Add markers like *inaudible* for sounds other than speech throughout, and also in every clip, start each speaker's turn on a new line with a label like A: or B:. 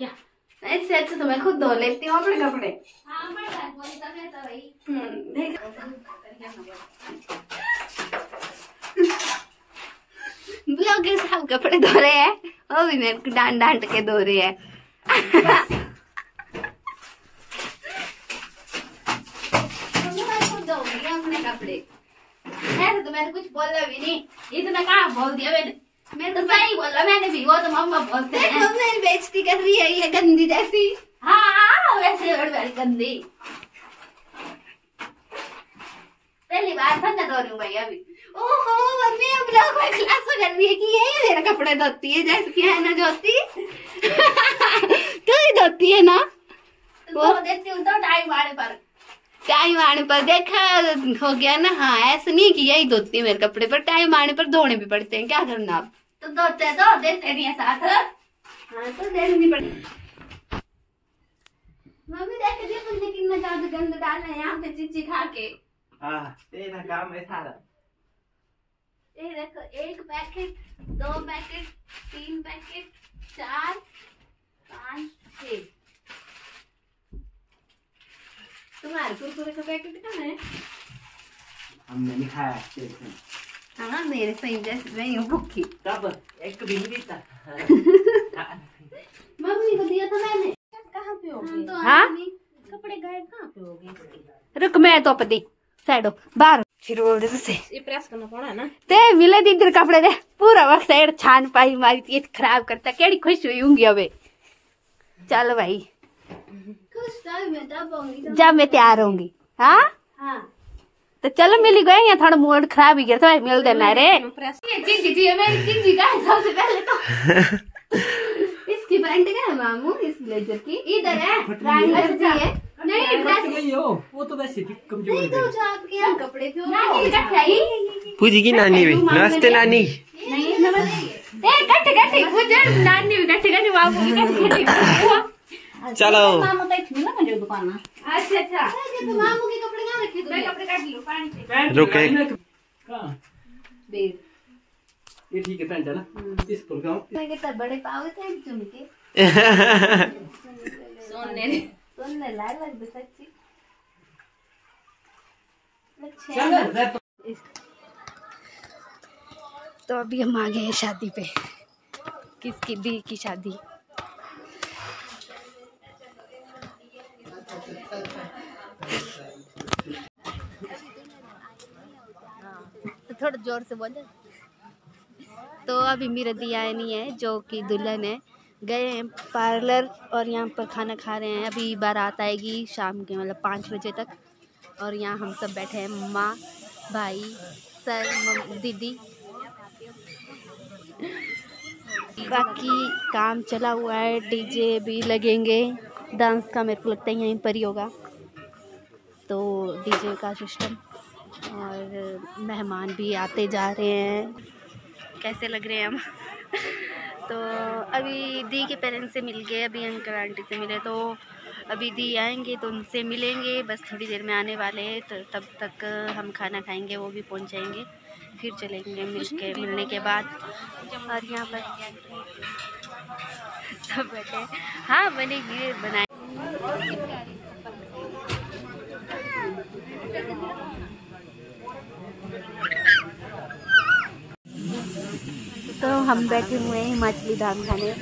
A: क्या?
B: अच्छा तो मैं खुद धो लेती हूँ अपने कपड़े।
A: तो तो
B: ब्लॉग के साथ कपड़े धो रहे हैं वो भी मेरे को डांट डांट के धो रही है। तो अपने कपड़े। तो मैंने कुछ बोला भी नहीं।
A: इतना कहा बोल दिया मैंने?
B: मेरे
A: तो सही बोला मैंने भी वो तो मम्मा बोलते हैं।
B: मेरी बेइज्जती कर रही है ये गंदी जैसी।
A: हाँ हाँ वैसे बड़ी गंदी। पहली बार धो रही हूँ भाई अभी।
B: ओहो मम्मी अब लोग में क्लास कर रही है कि यही मेरे कपड़े धोती है जैसे कि है ना ज्योति *laughs* *laughs* तू ही धोती है ना?
A: तो धो देती हूँ तो टाइम आने पर।
B: टाइम आने पर देखा हो गया ना? हाँ ऐसा नहीं कि यही धोती है मेरे कपड़े पर टाइम आने पर धोने भी पड़ते हैं क्या करना अब?
A: तो धोते तो देते नहीं है साथ।
B: हाँ तो देनी पड़ती मम्मी देख दिया तुमने कितना ज़्यादा गंद डाला है यहाँ पे चिची खा के।
C: हाँ तेरा काम है सारा।
B: ये देखो एक पैकेट दो पैकेट तीन पैकेट चार पाँच छः तुम्हारे कुरकुरे का पैकेट कहाँ है?
C: हमने नहीं खाया तेरे से
B: हाँ मेरे सही जैसे मैं हूँ भूखी।
C: तब एक भी नहीं था *laughs*
B: मम्मी को दिया था मैंने।
A: कहाँ पे हो
B: तो
A: हाँ? कपड़े गायब कहाँ पे हो गए?
B: रुक मैं तो पति साइडो बाहर। फिर बोल दे तुझे।
A: ये प्रेस करना पड़ा ना?
B: ते मिले दी इधर कपड़े दे पूरा वक्त साइड छान पाई मारी थी खराब करता। केड़ी खुश हुई होंगी अबे चल भाई। जब मैं तैयार होंगी। हाँ?
A: हाँ।
B: तो चलो मिली गए यहाँ थोड़ा मूड खराब ही गया था भाई मिल देना रे का सबसे पहले तो। *laughs* इसकी पैंट का है मामू इस ब्लेजर की? इधर है रानी अच्छा है। नहीं
C: नहीं वो तो वैसे भी कमज़ोर है।
B: तो जो आपके यहाँ कपड़े थे
A: नानी
D: की भी नमस्ते नानी। चलो
A: मामा तो इतनी ना दुकान में अच्छा अच्छा।
B: तो
C: ये ठीक है पैंट है ना? इसको लगाओ
B: मैं कितना बड़े पावे थे चुमके
A: सोने
B: लाल लग सच्ची।
C: तो
B: तो अभी हम आ गए हैं शादी पे। किसकी दी की शादी? थोड़ा ज़ोर से बोले। तो अभी मेरा दिया नहीं है, जो कि दुल्हन है। गए हैं पार्लर और यहाँ पर खाना खा रहे हैं। अभी बारात आएगी शाम के मतलब पाँच बजे तक। और यहाँ हम सब बैठे हैं, माँ, भाई, सर दीदी। बाकी काम चला हुआ है, डीजे भी लगेंगे। डांस का मेरे को लगता है यहीं पर ही होगा। तो डीजे का सिस्टम। और मेहमान भी आते जा रहे हैं। कैसे लग रहे हैं हम? *laughs* तो अभी दी के पेरेंट्स से मिल गए, अभी अंकल आंटी से मिले तो अभी दी आएँगे तो उनसे मिलेंगे। बस थोड़ी देर में आने वाले हैं तो तब तक हम खाना खाएँगे, वो भी पहुँच जाएँगे, फिर चलेंगे मिल के मिलने के बाद। और यहाँ पर *laughs* सब बैठे हैं। बनेगी बनाए। तो हम बैठे हुए हैं हिमाचली धान खाने।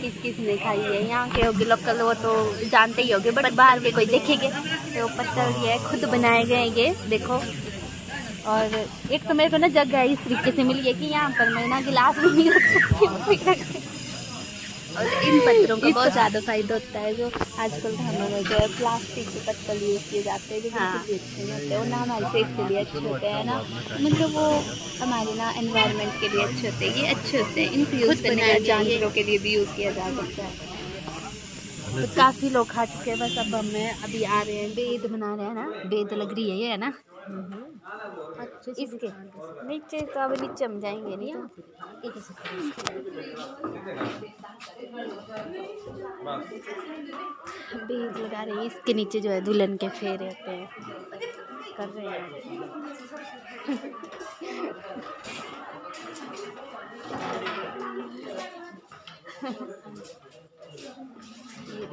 B: किस किस ने खाई है? यहाँ के होगे लोकल वो तो जानते ही होगे बट बाहर के कोई देखेंगे। तो पत्थर ये खुद बनाए गए ये, देखो। और एक तो मेरे को ना जगह इस तरीके से मिली है कि यहाँ पर मैं ना गिलास भी नहीं रख सकती और इन पत्थरों का बहुत ज़्यादा फ़ायदा होता है जो आजकल खानों में जो है प्लास्टिक के पत्थर यूज़ किए जाते हैं जो हाँ। अच्छे नहीं होते और ना हमारे सेहत के लिए अच्छे होते हैं ना? मतलब वो हमारे ना एनवायरनमेंट के लिए अच्छे होते हैं ये अच्छे होते हैं इनको यूज़ करने का जानवरों के लिए भी यूज़ किया जा सकता है। तो काफ़ी लोग खा चुके हैं बस अब हमें अभी आ रहे हैं बेद बना रहे हैं ना बेद लग रही है ये है ना? इसके नीचे तो अब नीचे हम जाएँगे नहीं बेद लगा रहे हैं इसके नीचे जो है दुल्हन के फेरे होते हैं। कर रहे हैं।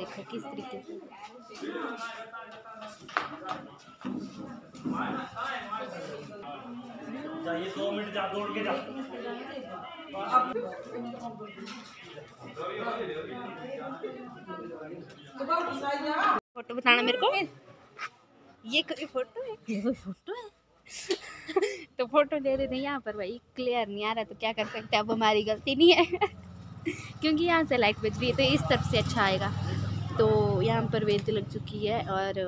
B: देखो किस तरीके से। फ़ोटो बताना मेरे को। ये कोई फ़ोटो है? ये कोई फ़ोटो है? *laughs* तो फ़ोटो ले रहे थे यहाँ पर भाई क्लियर नहीं आ रहा तो क्या कर सकते हैं? अब हमारी गलती नहीं है। *laughs* क्योंकि यहाँ से लाइट बज रही है तो इस तरफ़ से अच्छा आएगा। तो यहाँ पर वेद लग चुकी है और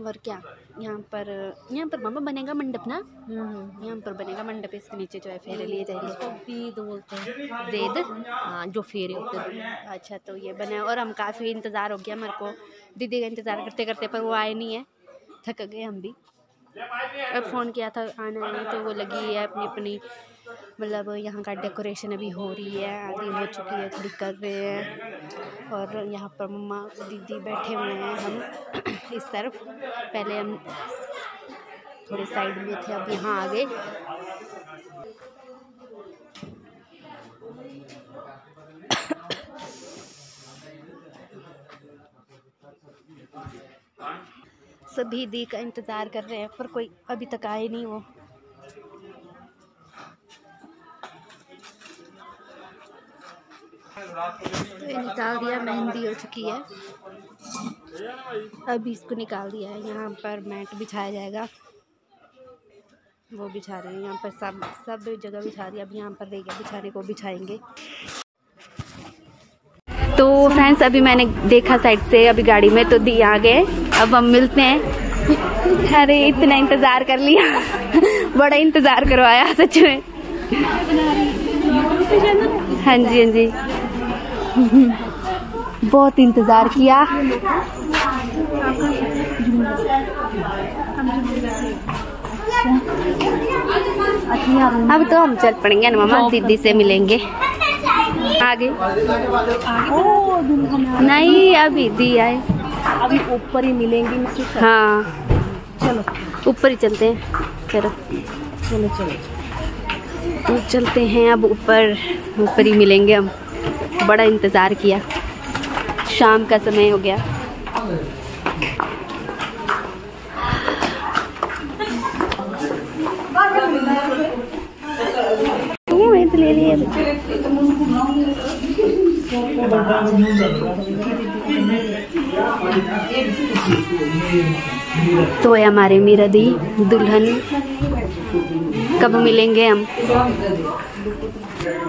B: और क्या? यहाँ पर यहाँ पर मामा बनेगा मंडप ना? यहाँ पर बनेगा मंडप इसके नीचे जो है फेरे लिए जाएँगे। वेद बोलते हैं। वेद? हाँ जो फेरे होते हैं। अच्छा तो ये बना और हम काफ़ी इंतज़ार हो गया मेरे को दीदी का इंतज़ार करते करते पर वो आए नहीं है। थक गए हम भी। अब फ़ोन किया था आना है तो वो लगी है अपनी अपनी मतलब यहाँ का डेकोरेशन अभी हो रही है आधी हो चुकी है, थोड़ी कर रहे हैं। और यहाँ पर मम्मा दीदी बैठे हुए हैं, हम *clears throat* इस तरफ़। पहले हम थोड़े साइड में थे, अब यहाँ आ गए *coughs* सभी दी का इंतज़ार कर रहे हैं, पर कोई अभी तक आए नहीं वो। तो ये निकाल दिया, मेहंदी हो चुकी है। अभी इसको निकाल दिया है। यहाँ पर मैट बिछाया जाएगा। वो बिछा रहे हैं। यहाँ पर सब सब जगह बिछा दिया। अब यहाँ पर रह गया। बिछाने को बिछाएँगे। तो फ्रेंड्स, अभी मैंने देखा साइड से अभी गाड़ी में तो दी आ गए। अब हम मिलते हैं। अरे, इतना इंतज़ार कर लिया। बड़ा इंतज़ार करवाया सच में। हाँ जी हाँ जी। बहुत इंतज़ार किया। अब तो हम चल पड़ेंगे ना मामा दीदी से मिलेंगे। आगे। नहीं अभी दी आए।
A: अभी ऊपर ही मिलेंगे
B: हाँ।
A: चलो।
B: ऊपर ही चलते हैं। चलो।
A: चलो चलो।
B: तो चलते हैं अब ऊपर ऊपर ही मिलेंगे हम। बड़ा इंतज़ार किया। शाम का समय हो गया। ले लिए? तो है हमारे मीरा दी दुल्हन। कब मिलेंगे हम?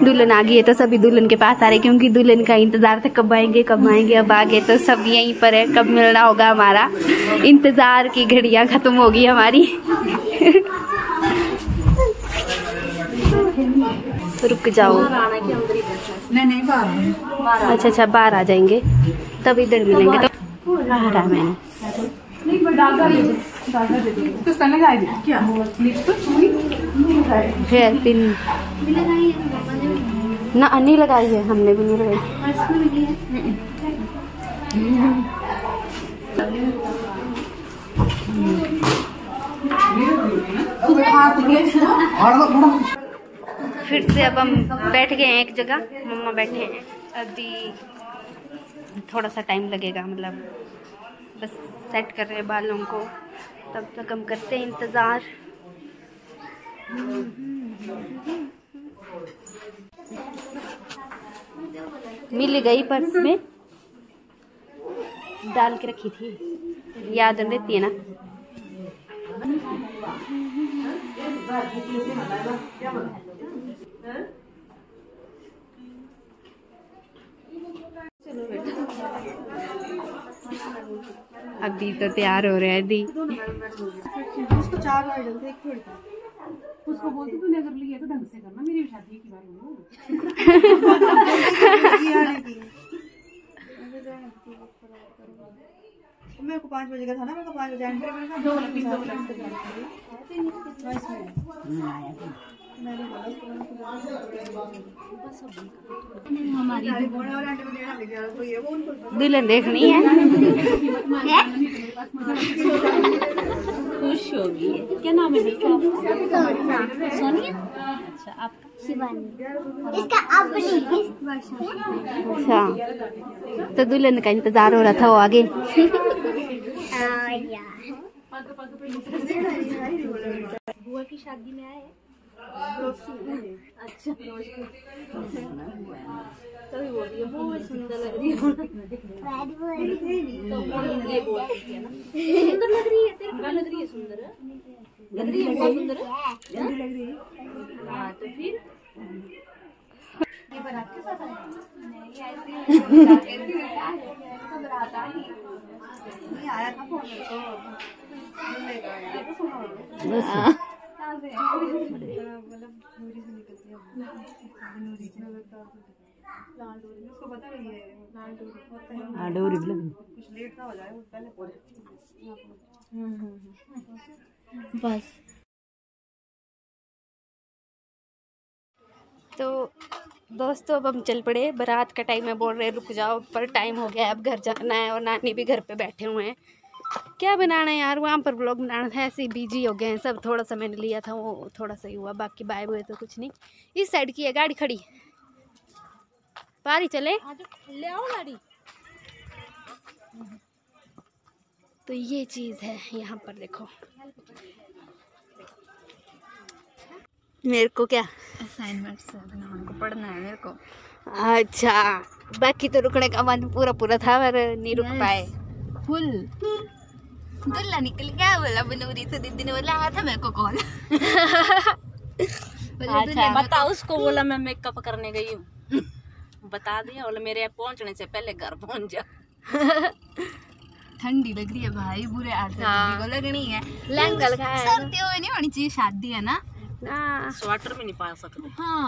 B: दुल्हन आ गई है तो सभी दुल्हन के पास आ रहे क्योंकि दुल्हन का इंतज़ार था कब आएँगे कब आएँगे अब आगे तो सब यहीं पर है कब मिलना होगा हमारा। इंतज़ार की घड़ियाँ खत्म होगी हमारी। रुक जाओ।
A: नहीं नहीं बाहर
B: अच्छा अच्छा बाहर आ जाएँगे। तब इधर मिलेंगे तो बाहर आ मैंने।
A: तो
B: हेयर पिन ना नहीं लगाई है, हमने भी नहीं लगाई फिर से अब हम बैठ गए हैं एक जगह, मम्मा बैठे हैं। अभी थोड़ा सा टाइम लगेगा मतलब बस सेट कर रहे हैं बालों को। तब तक हम करते हैं इंतज़ार। मिल गई पर्स में। डाल के रखी थी। याद रहती है ना? अभी तो तैयार हो रहे हैं दी।
A: उसको चार बार थोड़ी। उसको बोलती तूने अगर लिया तो ढंग से करना मेरी शादी की बार
E: मेरे को पाँच बजे का था ना मेरे को पाँच बजे एंट्री मैंने
B: दुल्हन देखनी है।
A: खुश होगी। क्या नाम है सोनिया। अच्छा आपका
B: इसका अपनी अच्छा। तो दुल्हन का इंतज़ार हो रहा था वो आगे। *laughs* बुआ की शादी में आए अच्छा तभी बोल रही है बहुत सुंदर लग रही है ये रही है। सुंदर लग रही है तेरे को लग रही है? सुंदर लग रही है। बहुत सुंदर हाँ तो फिर
E: आया था फ़ोन तो का आया तो मतलब दूरी से निकलती है दूरी से लाल डोरी उसको पता नहीं है लाल डोरी होता है
C: हाँ। डोरी भी लगी
E: कुछ लेट ना हो जाए पहले
B: बस। तो दोस्तों अब हम चल पड़े बारात का टाइम है बोल रहे रुक जाओ। पर टाइम हो गया है अब घर जाना है और नानी भी घर पे बैठे हुए हैं। क्या बनाना है यार? वहाँ पर ब्लॉग बनाना था ऐसे बिज़ी हो गए हैं सब। थोड़ा सा मैंने लिया था वो थोड़ा सा ही हुआ बाकी बाय हुए तो कुछ नहीं। इस साइड की है गाड़ी खड़ी। पारी चले।
A: ले आओ गाड़ी।
B: तो ये चीज़ है यहाँ पर देखो। मेरे को क्या?
A: असाइनमेंट्स बनाने को पढ़ना है मेरे को।
B: अच्छा बाकी तो रुकने का मन पूरा पूरा था पर नहीं रुक पाए।
A: फुल
B: दुल्ला निकल गया बोला बनूरी से दीदी ने बोला आया था मेरे को कॉल
A: अच्छा बता उसको बोला मैं मेकअप करने गई हूँ बता दिया बोला मेरे पहुँचने से पहले घर पहुँच जा
B: ठंडी लग रही है भाई बुरे से
A: हाँ।
B: को लगनी है लहंगा लगाया है
A: सर्दियों नहीं होनी चाहिए शादी है ना
B: ना
A: स्वेटर भी नहीं पा सकते
B: हाँ